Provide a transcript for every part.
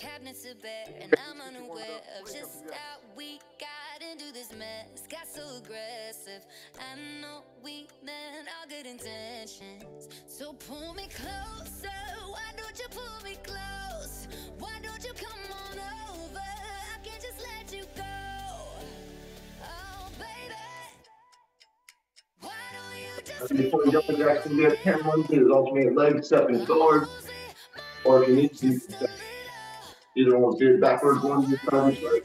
cabinets are bare, and I'm unaware of just how we got into this mess. Got so aggressive. I know we meant all good intentions. So pull me closer. Why don't you pull me close? Why don't you come on over? I can't just let you go. Oh, baby. Why don't you just Before you jump Jackson, get 10 1 to his alternate leg, stepping forward, lose it? or if you need to. Either one, do it backwards, one, this way.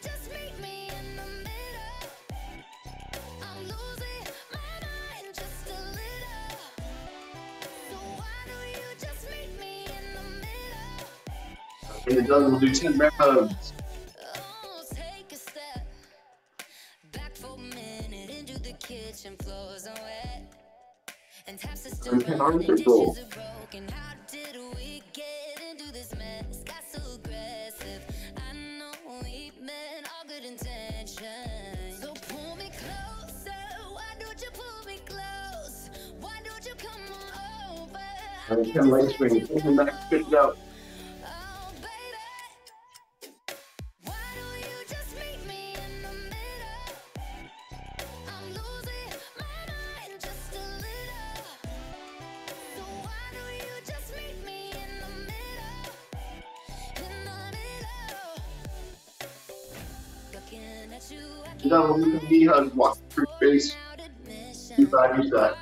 Just meet me in the middle. In you come on over? I And can 10 leg just swings, let you pull back, spit it you, I You're done, we'll move the knee hug, walk through space, without admission. do side, do side.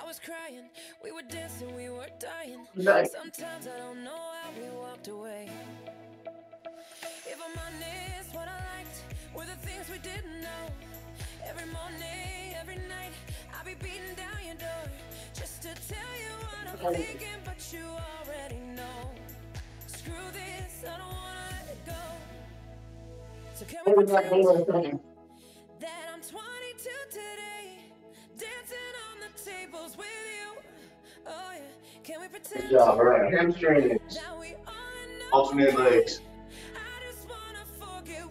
I was crying, we were dancing, we were dying. Nice. Sometimes I don't know how we walked away. If I'm honest, what I liked were the things we didn't know. Every morning, every night, I'll be beating down your door just to tell you what I'm thinking, but you already know. Screw this, I don't wanna let go. So can we Good job, all right, hamstrings, we all end alternate legs. I just wanna forget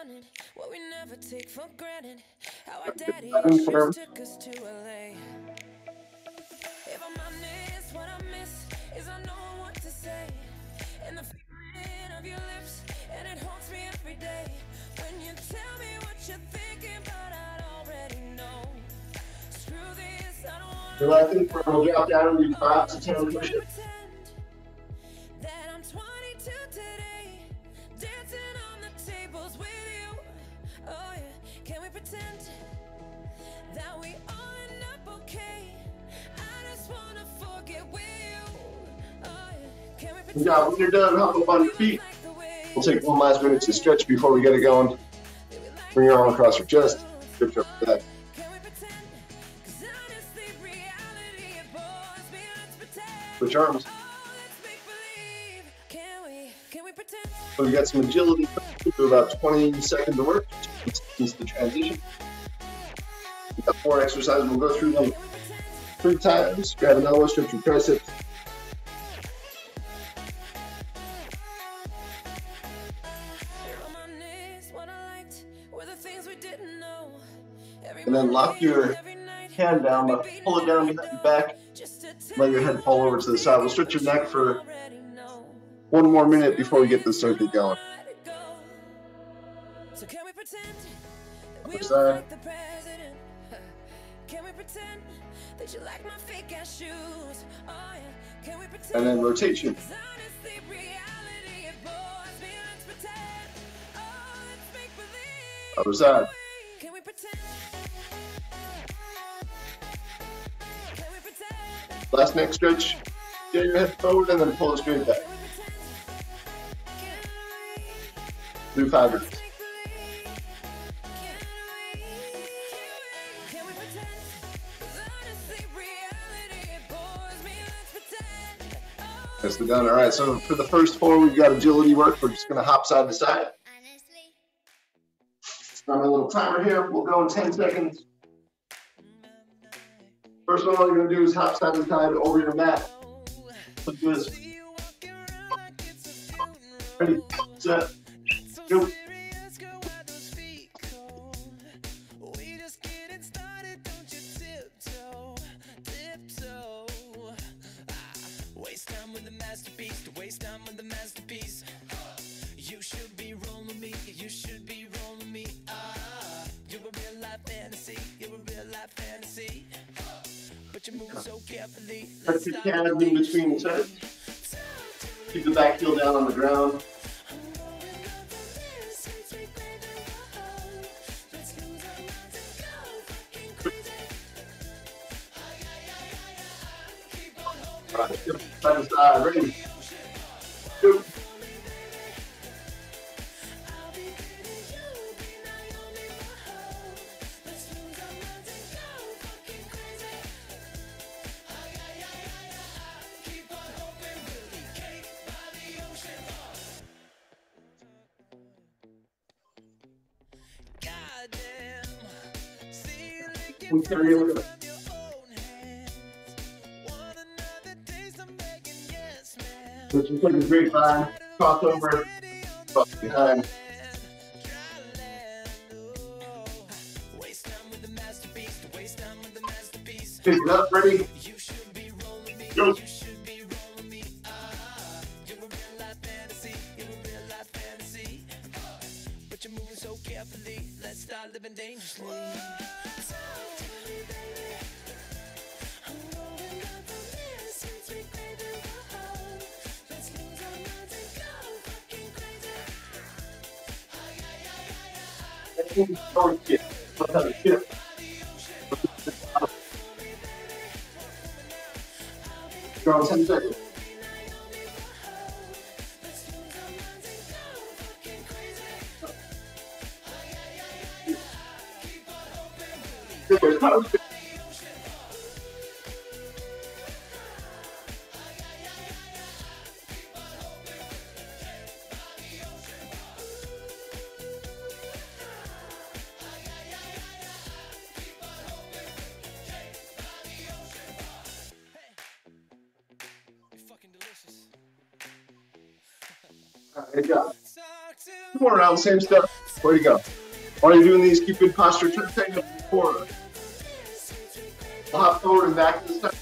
wanted, what we never take for granted. How our daddy Seven issues firm. took us to LA. If I'm honest, what I miss is I know what to say. And the feeling of your lips, and it haunts me every day. When you tell me what you're thinking, but I already know. Screw this, I don't wanna The left and front will drop down and do five to oh, job, when you're done, hop up on your feet. the We'll take one last minute to stretch before we get it going. Bring your arm across your chest. Stretch up the back. Switch arms. So we got some agility. Do about 20 seconds of work. Seconds to transition. We got four exercises. We'll go through them three times. Grab an elbow, stretch your triceps. Then lock your Hand down, but pull it down behind your back. Let your head fall over to the side. We'll stretch your neck for one more minute before we get the circuit going. So can we pretend that we Other side. like the president? Can we Last neck stretch. Get your head forward and then pull it straight back. Do five reps. The done. All right. So for the first four, we've got agility work. We're just gonna hop side to side. Honestly. Got my little timer here. We'll go in 10 seconds. First one, all you're gonna do is hop side to side over your mat. This. Ready, set, go. Calves in between sets. Keep the back heel down on the ground. Right, side to side. Ready, behind. Waste time with the masterpiece, to waste time with the masterpiece. Pick it up, ready, Good job. Two more rounds, same stuff. Way to go. While you're doing these, keep good posture. Turn take up forward. Hop forward and back this time.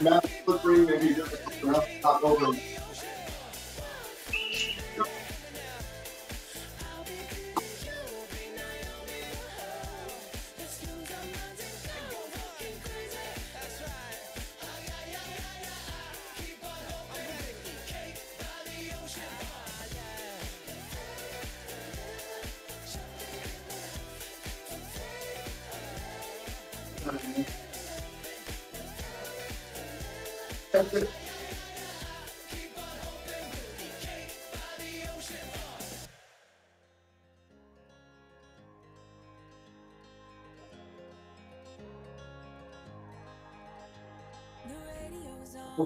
Maybe just hop over.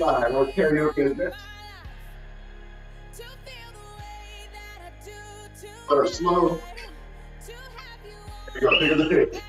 by or karaoke business. Or slow. There you go, pick up the pitch.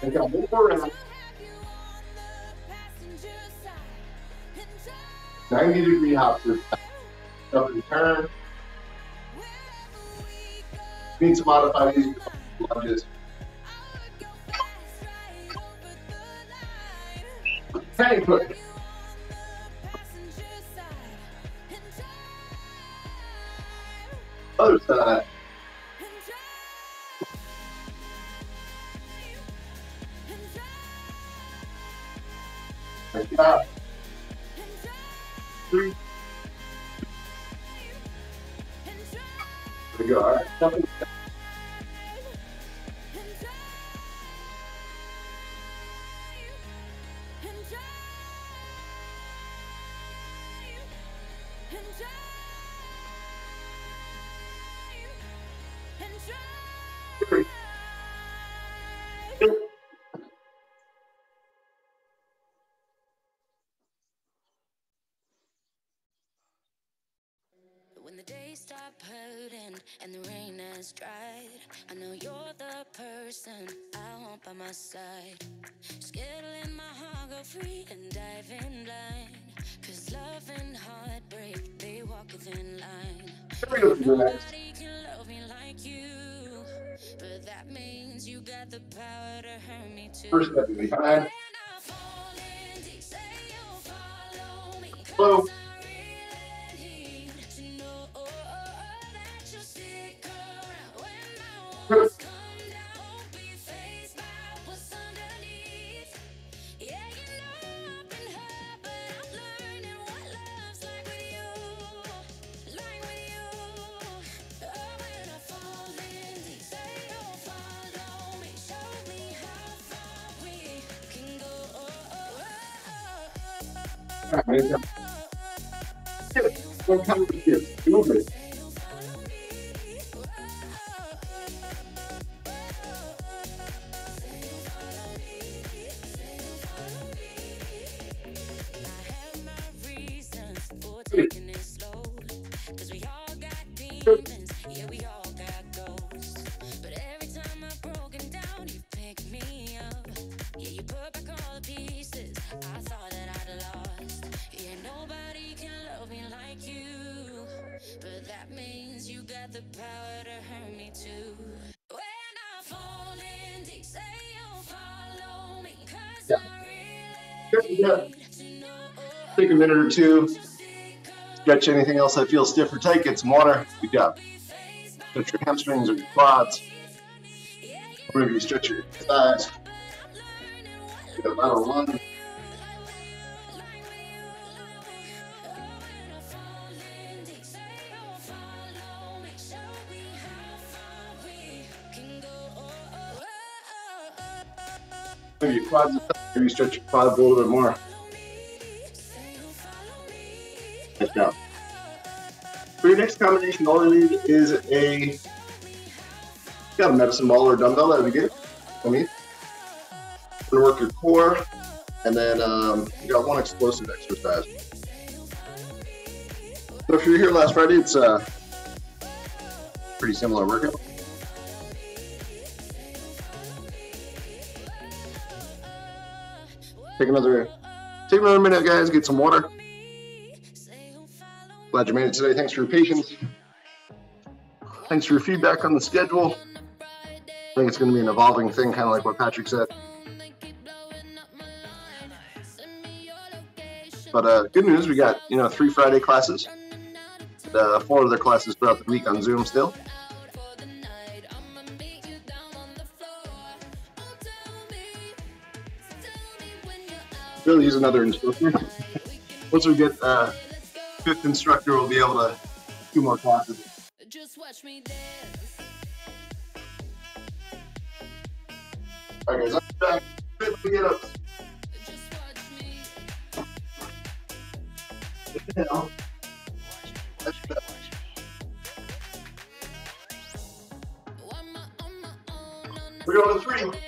They got one more 90 degree hop. Up and turn. Need to modify these lunges. 10 push. Other side. Check. Three. There we go. All right. days stop hurting and the rain has dried. I know you're the person I want by my side. Skittling my heart, go free and blind. Cause love and heartbreak, they walk within line. Nobody can love me like you. But that means you got the power to hurt me too. First, let me Hello. minute or two. Stretch anything else that feels stiff or tight. Get some water. Good job. Stretch your hamstrings or your quads. Maybe you stretch your thighs. Get a lateral lunge. Maybe your quads, maybe stretch your quads a little bit more. Your next combination, all you need is a got a medicine ball or dumbbell. That'd be good. I mean, gonna work your core, and then um, you got one explosive exercise. So if you were here last Friday, it's a pretty similar workout. Take another, take another minute, guys. Get some water. Glad you made it today. Thanks for your patience. Thanks for your feedback on the schedule. I think it's going to be an evolving thing, kind of like what Patrick said. But uh, good news, we got you know three Friday classes, uh, four other classes throughout the week on Zoom still. Really use another instructor. Once we get uh, fifth instructor, we'll be able to do more classes. Just watch me dance. All right, guys, I'm back. Fifth to get up. Just watch me. Now. That's better. I'm a- I'm a own on a We're going to three,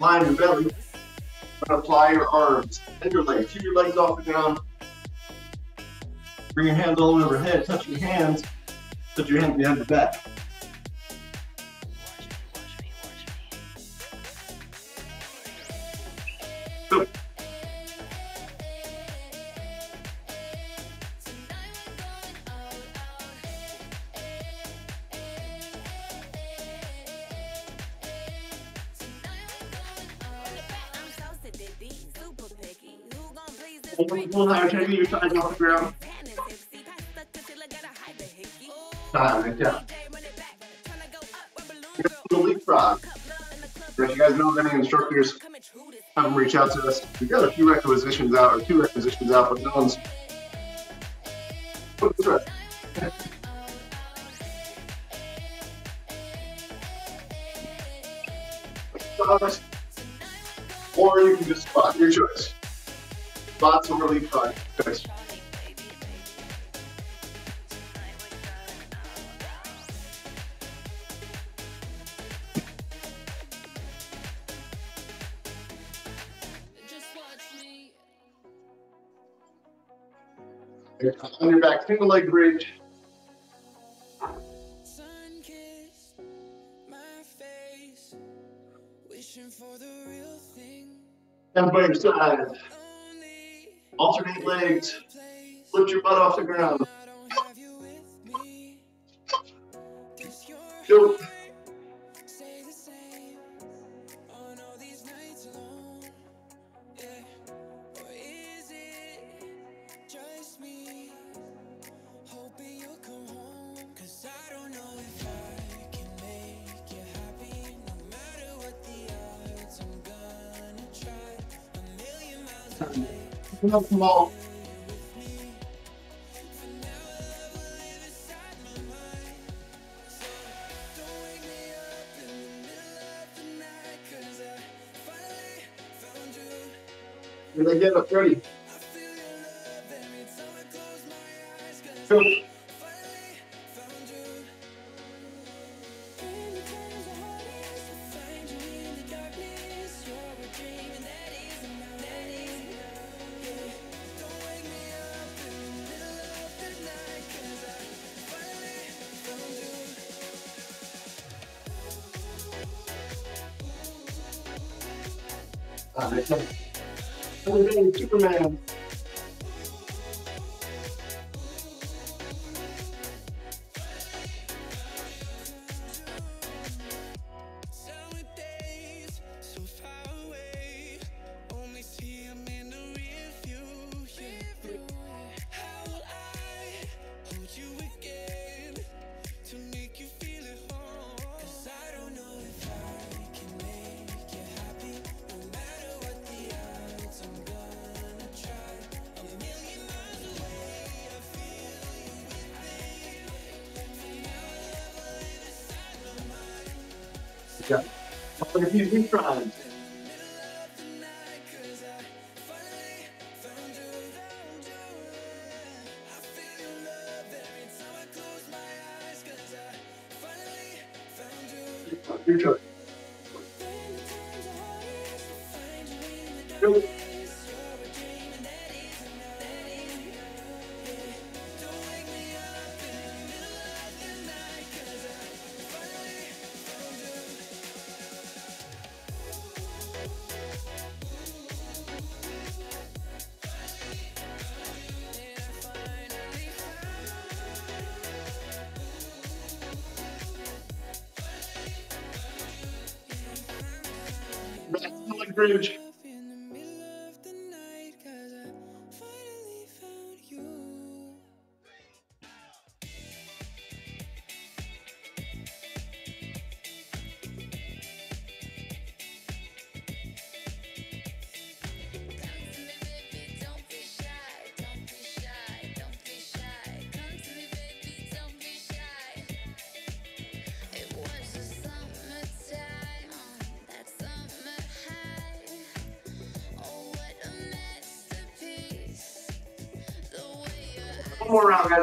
Line your belly. Gonna apply your arms and your legs. Keep your legs off the ground. Bring your hands all overhead. Touch your hands. Touch your hands behind your back. Reach out to us. We've got a few requisitions out, or two requisitions out, but no one's. Or you can just spot, your choice. Spots or leapfrog, your choice. On your back, single leg bridge. Sun kissed my face, wishing for the real thing. Down by your side. Alternate legs. Lift your butt off the ground. I found you. When they get up ready. I Superman. Living Prime. Bridge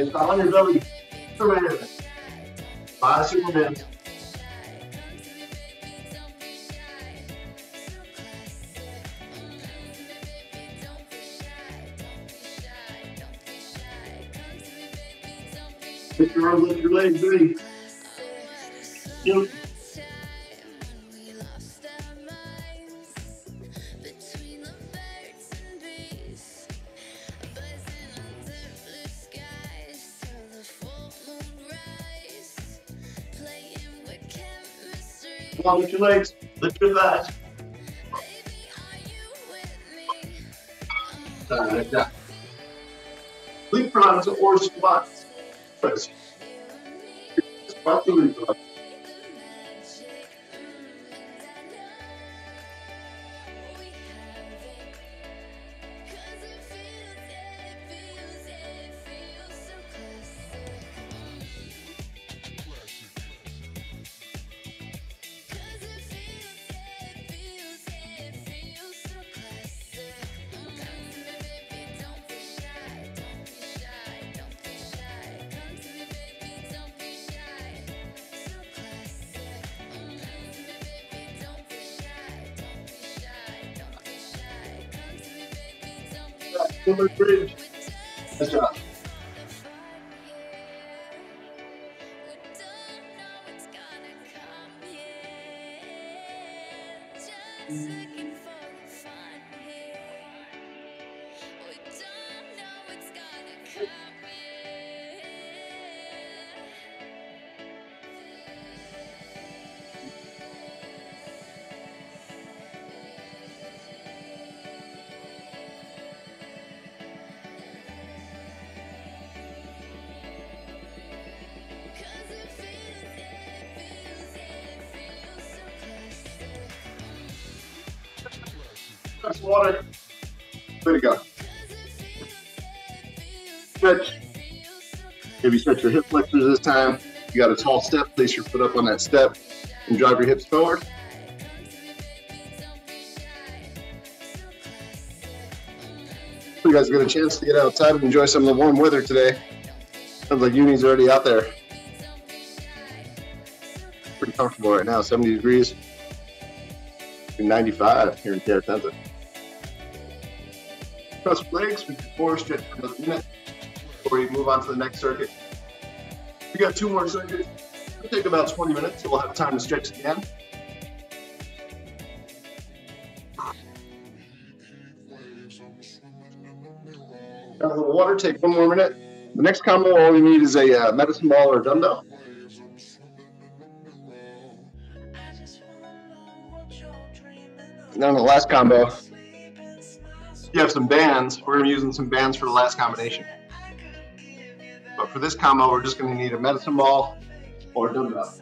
El tamaño es doble. Superman. Va Superman. Get your arms up your legs, baby. legs, lift your that. Leap frogs or squats. Squat the leap. Go, my friend. Nice job. Stretch your hip flexors this time. You got a tall step, place your foot up on that step and drive your hips forward. You guys get a chance to get outside and enjoy some of the warm weather today. Sounds like Uni's already out there. Pretty comfortable right now, 70 degrees. 95 here in Carroll Cross your legs with your core stretch for another minute before you move on to the next circuit. We got two more circuits. It'll take about 20 minutes, so we'll have time to stretch again. Got a little water, take one more minute. The next combo, all we need is a uh, medicine ball or a dumbbell. Then the last combo, you have some bands. We're gonna be using some bands for the last combination. For this combo, we're just gonna need a medicine ball or dumbbell.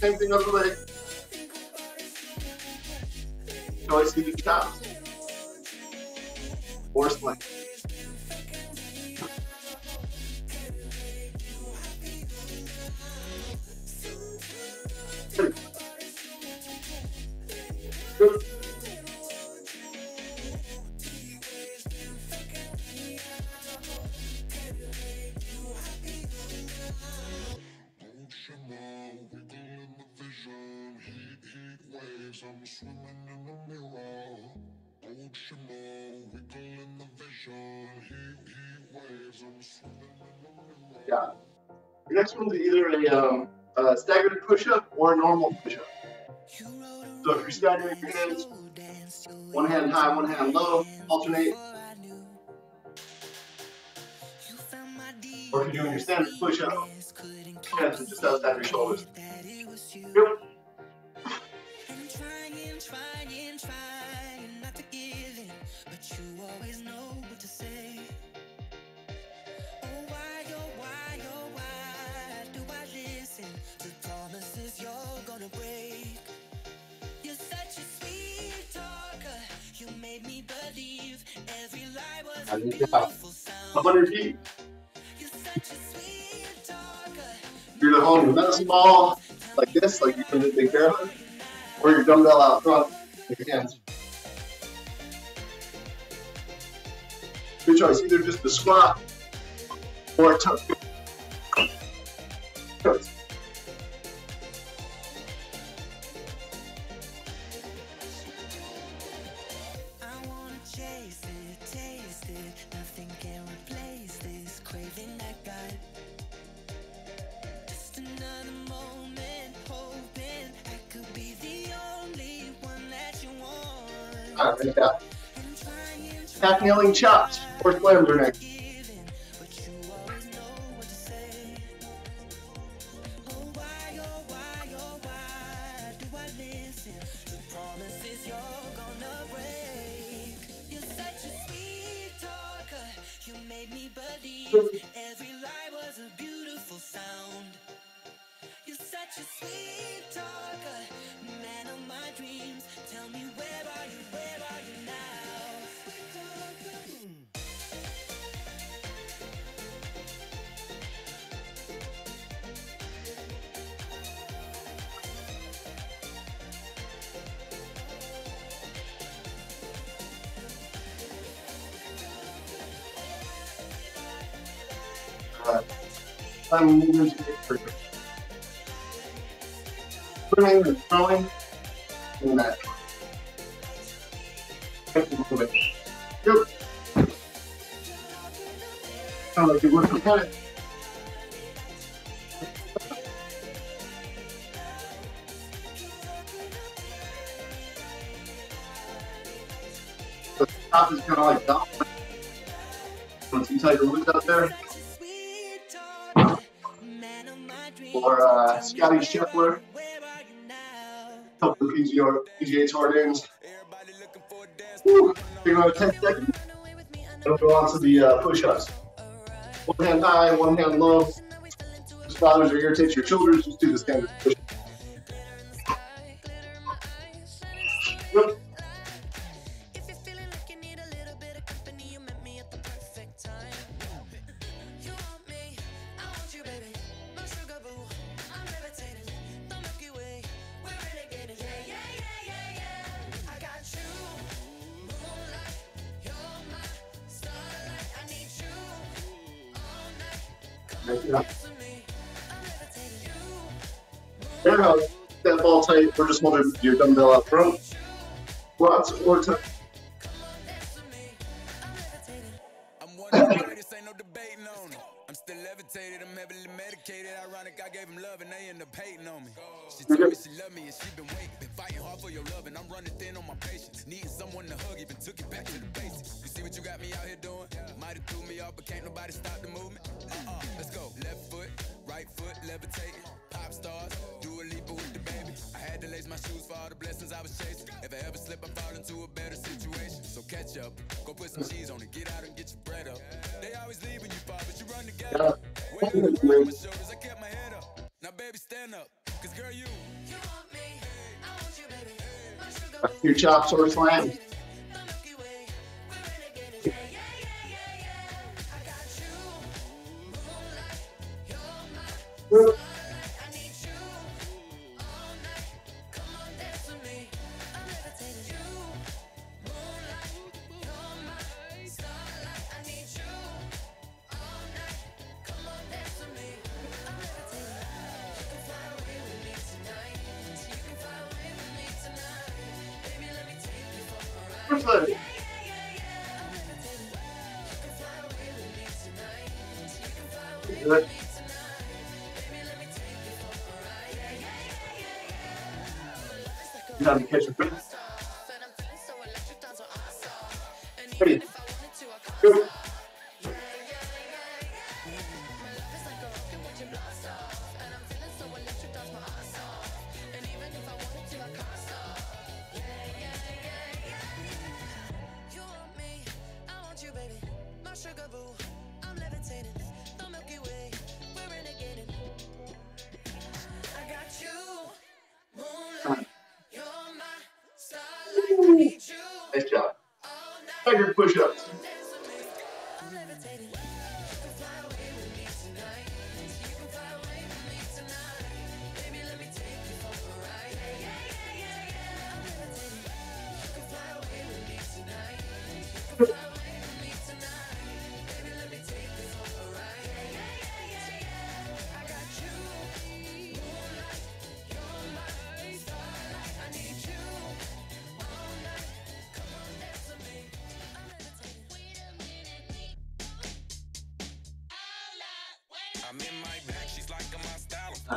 Same thing on the leg. Choice either chops or sling. Hands, one hand high, one hand low, alternate. Or if you're doing your standard push-up, hands are just outside your shoulders. Yep. A sweet talker. You're either holding the medicine ball like this, like you can in Big Bear Hug, or your dumbbell out front. With your hands. Good choice, either just a squat or a tuck. Slams are next. Uh, movement to get trigger. Swimming and throwing in that. Yep. Sounds like on it. The top is kind of like down. Want to see Tiger Woods out there? Uh, Scottie Scheffler? Couple of PGA, PGA Tour games. Whew, take about 10 seconds. It'll go on to the uh, push-ups. One hand high, one hand low. If bothers or irritates your children, just do the standard push. We're just holding your dumbbell out front. Squats or me, I'm still levitated, I'm heavily medicated. Ironic, I gave him love and they end up hating on me. She told me she loved me and she been waiting. Been fighting hard for your love and I'm running thin on my patience. Someone to hug, even took it back to the see what you got me out here doing? Might have threw me off, but can't nobody stop the movement. Let's go. Left foot, right foot, levitating. Pop stars, do a leap with the baby. I had to lace my shoes for all the blessings I was chasing. If I ever slip, I fall into a better situation. So catch up, go put some cheese on it, get out and get your bread up. They always leave when you fall, but you run together. Weight on the world my shoulders, I kept my head up. Now, baby, stand up. Cause, girl, you. You want me, I want you, baby. Your chops or slams. The the Good. You got to catch your breath. Ready. Go.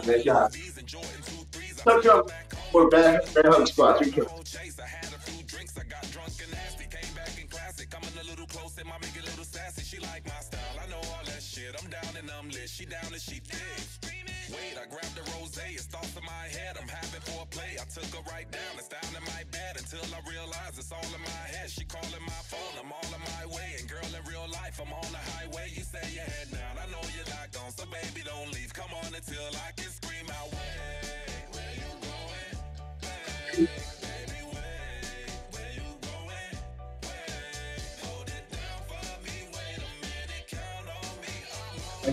Nice job. These and Jordan 2 3s. Tuck or bad, bad hug squats. You can.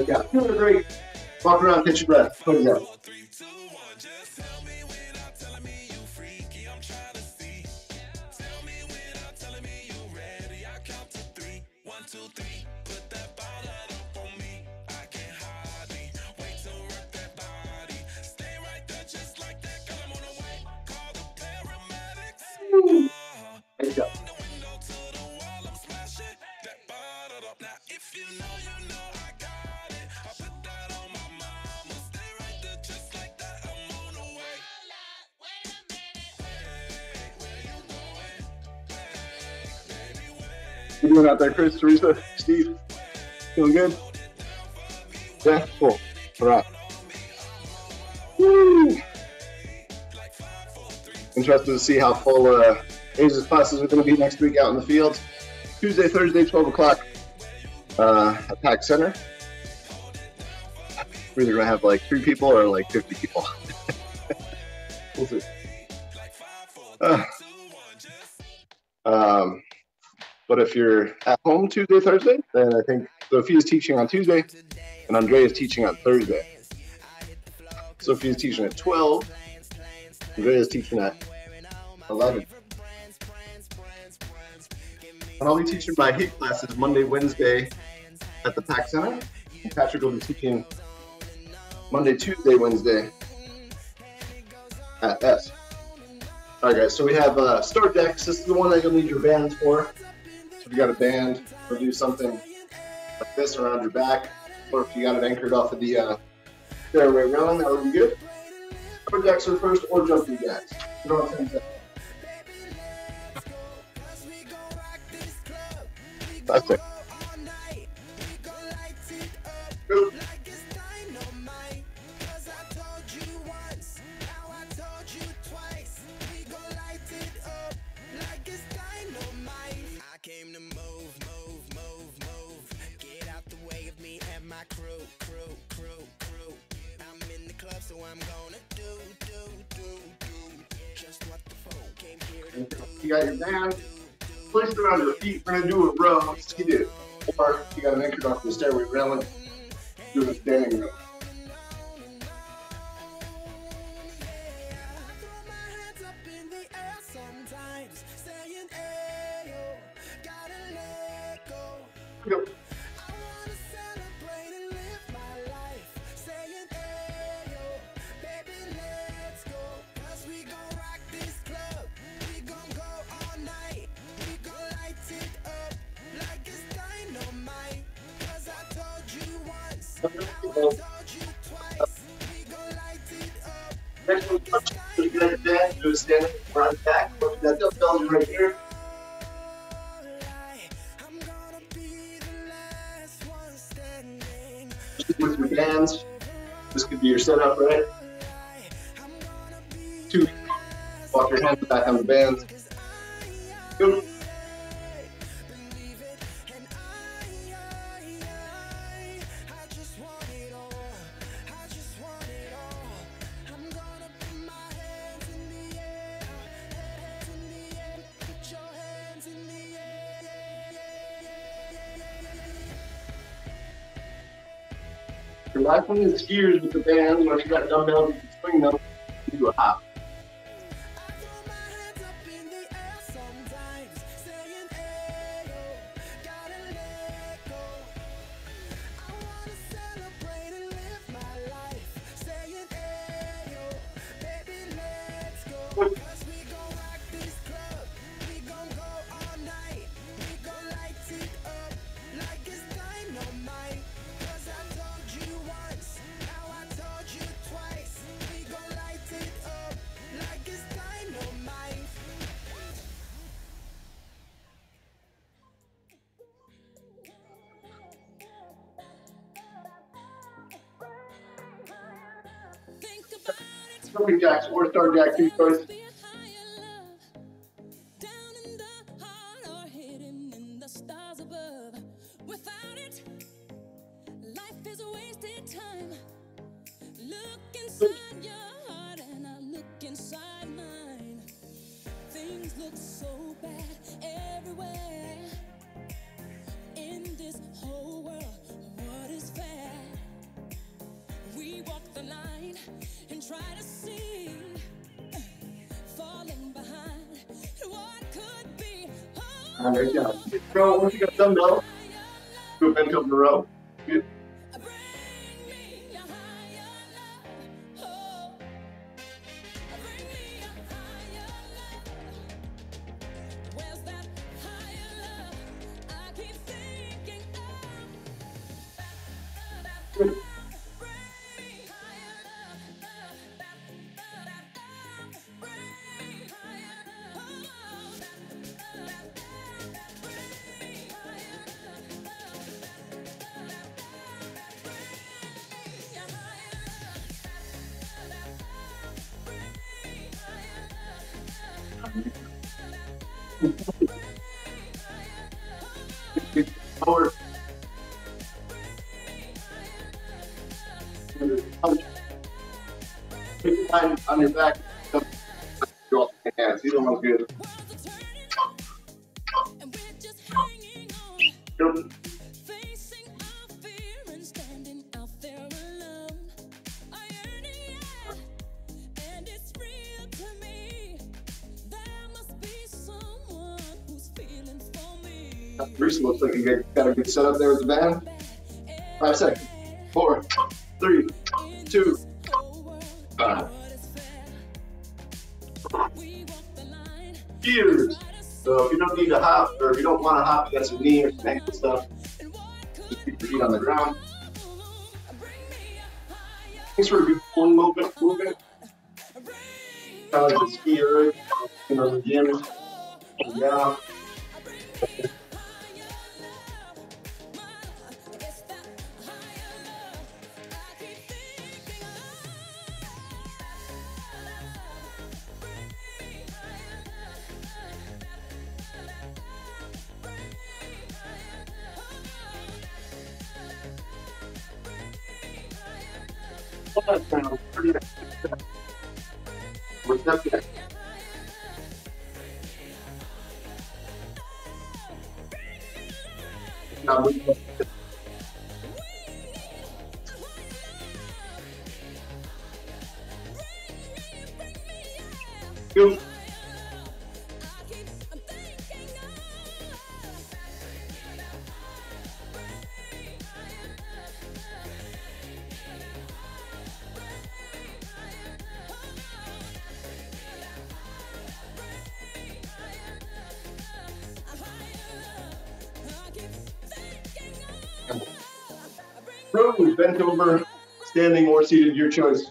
Nice job. Doing great. Walk around, catch your breath. Put it down. There, Chris, Teresa, Steve? Feeling good? Yeah, cool. All right. Woo! Interested to see how full uh, Asia's classes are going to be next week out in the field. Tuesday, Thursday, 12 o'clock uh, at Pack Center. We're either going to have like three people or like 50 people. we'll see. If you're at home Tuesday, Thursday, then I think Sophia's teaching on Tuesday and Andrea's teaching on Thursday. Sophia's teaching at 12, Andrea's teaching at 11. And I'll be teaching my HATE classes Monday, Wednesday at the PAC Center. And Patrick will be teaching Monday, Tuesday, Wednesday at S. All right, guys. So we have uh, Star Decks. This is the one that you'll need your bands for. If you got a band, or do something like this around your back, or if you got it anchored off of the uh, fairway railing, that would be good. Star Decks are first, or jumping jacks. You know what I'm saying? That's it. Good. You got your band. Place it around your feet. We're gonna do a row. Ski it. Or you got an anchored off the stairway railing, do a standing row. Throw a standing front back. Look at that dumbbells right here. The with your bands. This could be your setup, right? Two. Walk your hands back on the bands. Skiers with the or if you got dumbbells, Jumping jacks or star jack, two choice. Row, once Power. On your back. You don't want to set up there with the band. Five seconds. Four, three, two, five. Gears. So if you don't need to hop or if you don't want to hop, you got some knee or some ankle stuff. Just keep your feet on the ground. Thanks for a pulling movement. movement. Kind of like the skier, you know, the gym. Gracias. over, standing or seated, your choice.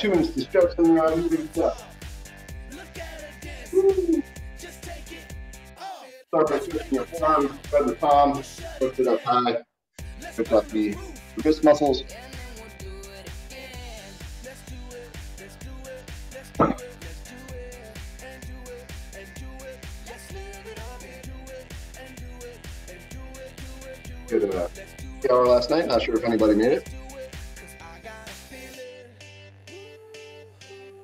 human destruction are leading to Start by twisting your forearm, spread the palm, lift it up high, lift up the wrist muscles. Did a PR last night, not sure if anybody made it.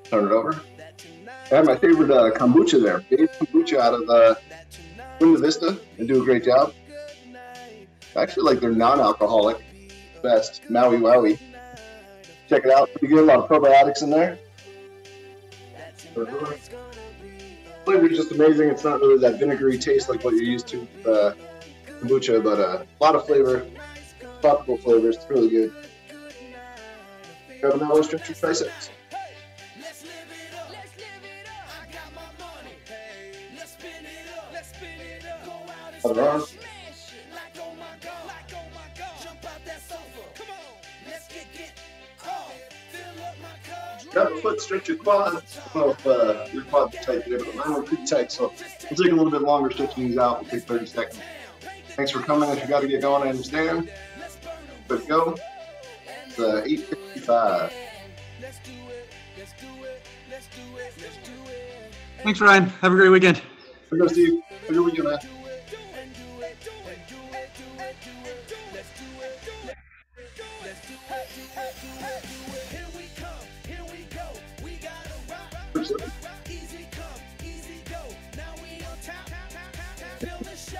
turn it over. I have my favorite uh, kombucha there. Dave kombucha out of uh, the Winda Vista. They do a great job. I actually like their non-alcoholic best, Maui Wowie. Check it out. You get a lot of probiotics in there. Flavor is just amazing. It's not really that vinegary taste like what you're used to with, uh, kombucha, but uh, a lot of flavor, tropical flavors. It's really good. Grab an stretch triceps. Cup. Grab a foot, stretch your quad. I don't know if uh, your quads are tight today, but mine were pretty tight, so we'll take a little bit longer stretching these out. We'll take 30 seconds. Thanks for coming. If you got to get going, I understand. Good to go. It's uh, 8.55. Let's do it. Let's do it. Let's do it. Let's do it. Thanks, Ryan. Have a great weekend. Here goes Steve. Have a good weekend, man.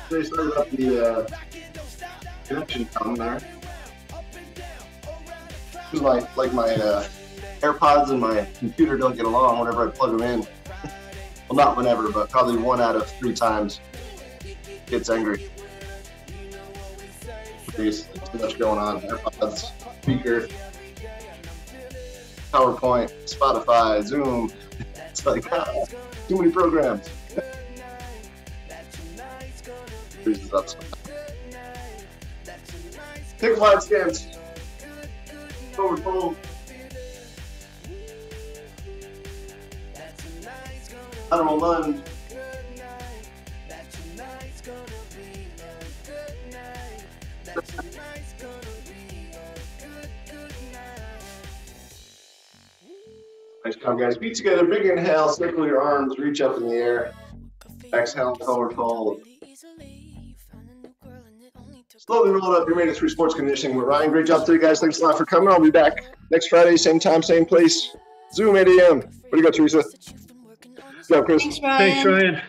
They started up the uh, connection coming there. Is my like my uh, AirPods and my computer don't get along whenever I plug them in. well, not whenever, but probably one out of three times gets angry. There's too much going on. AirPods, speaker, PowerPoint, Spotify, Zoom. It's like too many programs. Freezes up. Take wide stance. Forward fold. Lateral lunge. Nice job, guys. Feet together. Big inhale. Circle your arms. Reach up in the air. Exhale. Forward fold. Slowly roll it up. You're made it through sports conditioning with Ryan. Great job today, guys. Thanks a lot for coming. I'll be back next Friday, same time, same place. Zoom 8 a.m. What do you got, Teresa? Go, Chris. Thanks, Ryan. Thanks, Ryan.